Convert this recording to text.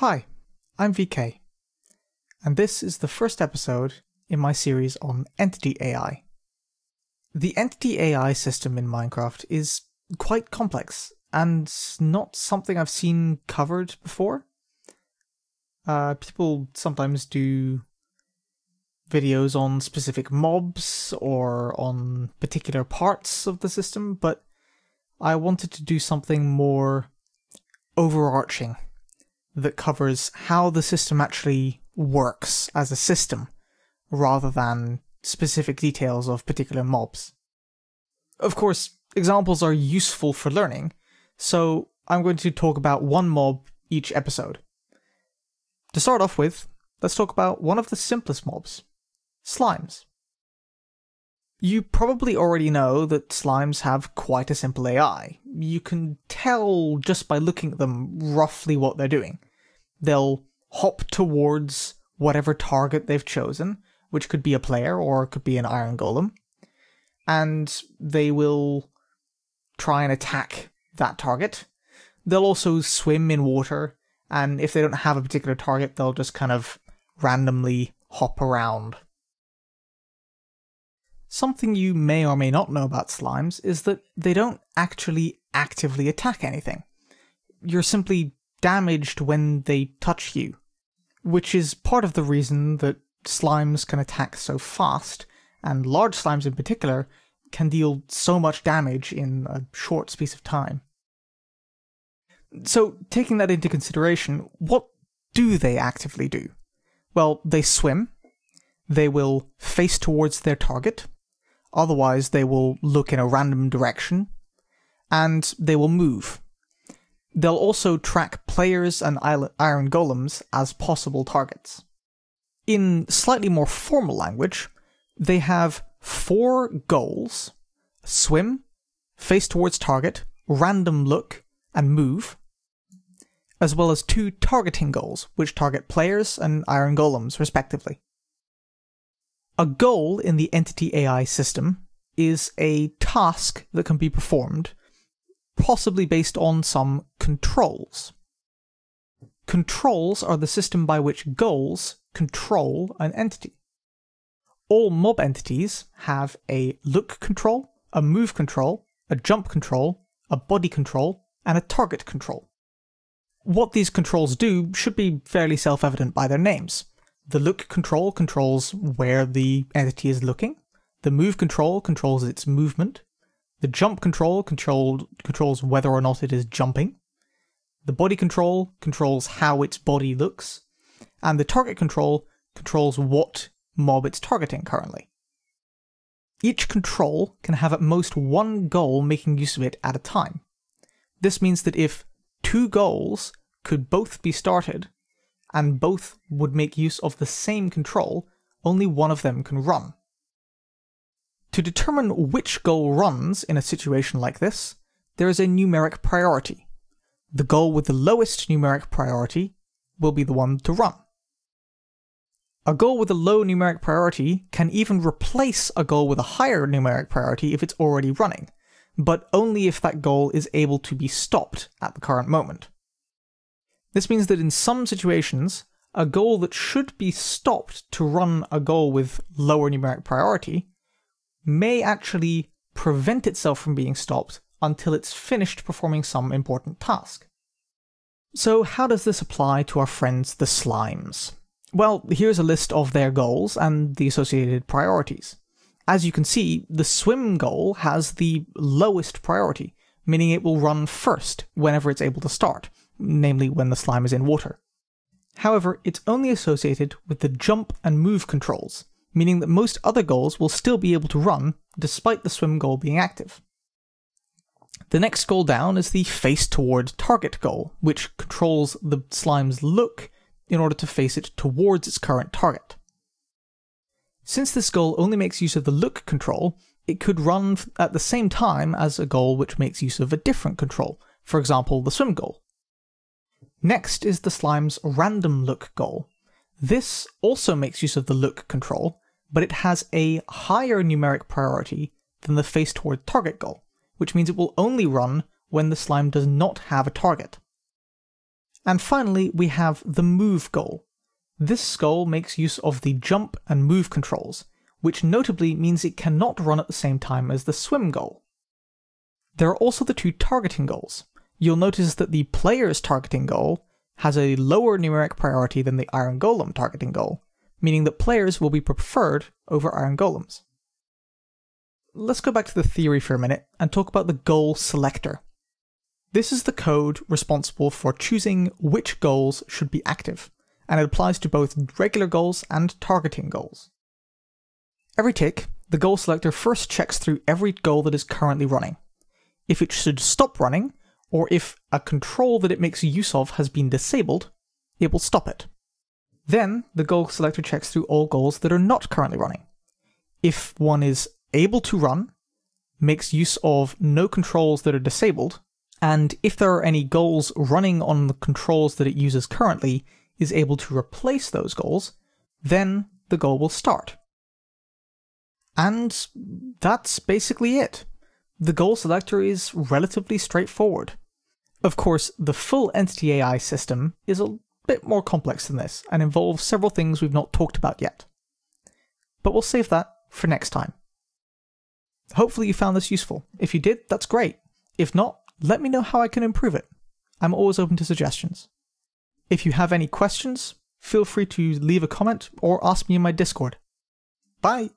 Hi, I'm VK, and this is the first episode in my series on Entity AI. The Entity AI system in Minecraft is quite complex and not something I've seen covered before. Uh, people sometimes do videos on specific mobs or on particular parts of the system, but I wanted to do something more overarching that covers how the system actually works as a system, rather than specific details of particular mobs. Of course, examples are useful for learning, so I'm going to talk about one mob each episode. To start off with, let's talk about one of the simplest mobs slimes. You probably already know that slimes have quite a simple AI. You can tell just by looking at them roughly what they're doing. They'll hop towards whatever target they've chosen, which could be a player or it could be an iron golem, and they will try and attack that target. They'll also swim in water, and if they don't have a particular target, they'll just kind of randomly hop around Something you may or may not know about slimes is that they don't actually actively attack anything. You're simply damaged when they touch you, which is part of the reason that slimes can attack so fast, and large slimes in particular can deal so much damage in a short space of time. So, taking that into consideration, what do they actively do? Well, they swim, they will face towards their target, Otherwise, they will look in a random direction and they will move. They'll also track players and iron golems as possible targets. In slightly more formal language, they have four goals swim, face towards target, random look, and move, as well as two targeting goals, which target players and iron golems, respectively. A goal in the Entity AI system is a task that can be performed, possibly based on some controls. Controls are the system by which goals control an entity. All mob entities have a look control, a move control, a jump control, a body control, and a target control. What these controls do should be fairly self-evident by their names. The look control controls where the entity is looking. The move control controls its movement. The jump control control, controls whether or not it is jumping. The body control controls how its body looks. And the target control controls what mob it's targeting currently. Each control can have at most one goal making use of it at a time. This means that if two goals could both be started, and both would make use of the same control, only one of them can run. To determine which goal runs in a situation like this, there is a numeric priority. The goal with the lowest numeric priority will be the one to run. A goal with a low numeric priority can even replace a goal with a higher numeric priority if it's already running, but only if that goal is able to be stopped at the current moment. This means that in some situations, a goal that should be stopped to run a goal with lower numeric priority may actually prevent itself from being stopped until it's finished performing some important task. So how does this apply to our friends the slimes? Well, here's a list of their goals and the associated priorities. As you can see, the swim goal has the lowest priority, meaning it will run first whenever it's able to start, namely when the slime is in water. However, it's only associated with the jump and move controls, meaning that most other goals will still be able to run despite the swim goal being active. The next goal down is the face toward target goal, which controls the slime's look in order to face it towards its current target. Since this goal only makes use of the look control, it could run at the same time as a goal which makes use of a different control, for example the swim goal. Next is the slime's random look goal. This also makes use of the look control, but it has a higher numeric priority than the face toward target goal, which means it will only run when the slime does not have a target. And finally, we have the move goal. This goal makes use of the jump and move controls, which notably means it cannot run at the same time as the swim goal. There are also the two targeting goals. You'll notice that the player's targeting goal has a lower numeric priority than the Iron Golem targeting goal, meaning that players will be preferred over Iron Golems. Let's go back to the theory for a minute and talk about the goal selector. This is the code responsible for choosing which goals should be active, and it applies to both regular goals and targeting goals. Every tick, the goal selector first checks through every goal that is currently running. If it should stop running, or if a control that it makes use of has been disabled, it will stop it. Then the goal selector checks through all goals that are not currently running. If one is able to run, makes use of no controls that are disabled, and if there are any goals running on the controls that it uses currently, is able to replace those goals, then the goal will start. And that's basically it. The goal selector is relatively straightforward. Of course, the full Entity AI system is a bit more complex than this and involves several things we've not talked about yet. But we'll save that for next time. Hopefully you found this useful. If you did, that's great. If not, let me know how I can improve it. I'm always open to suggestions. If you have any questions, feel free to leave a comment or ask me in my Discord. Bye!